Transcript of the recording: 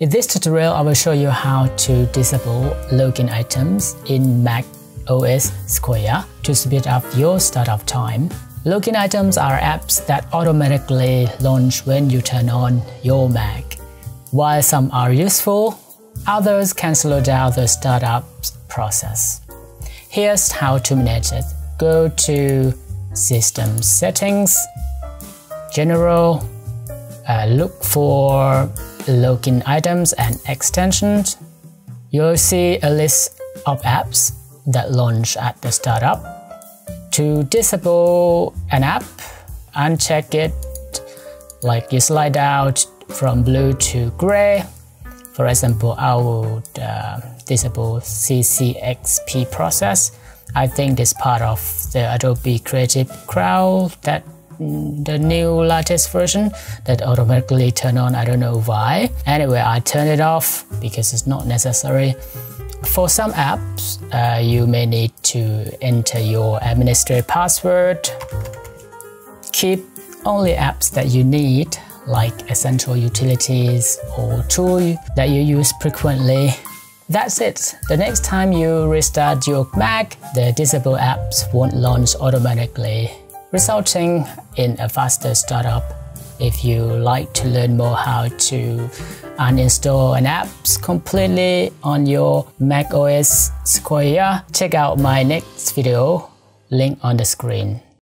In this tutorial, I will show you how to disable login items in Mac OS Sequoia to speed up your startup time. Login items are apps that automatically launch when you turn on your Mac. While some are useful, others can slow down the startup process. Here's how to manage it. Go to System Settings, General, uh, look for login items and extensions, you'll see a list of apps that launch at the startup. To disable an app, uncheck it, like you slide out from blue to gray. For example, I would uh, disable CCXP process. I think this part of the Adobe Creative Cloud that the new latest version that automatically turn on. I don't know why. Anyway I turn it off because it's not necessary. For some apps uh, you may need to enter your administrator password. Keep only apps that you need like essential utilities or tool that you use frequently. That's it. The next time you restart your Mac, the disabled apps won't launch automatically resulting in a faster startup. If you like to learn more how to uninstall an app completely on your Mac OS Sequoia, check out my next video, link on the screen.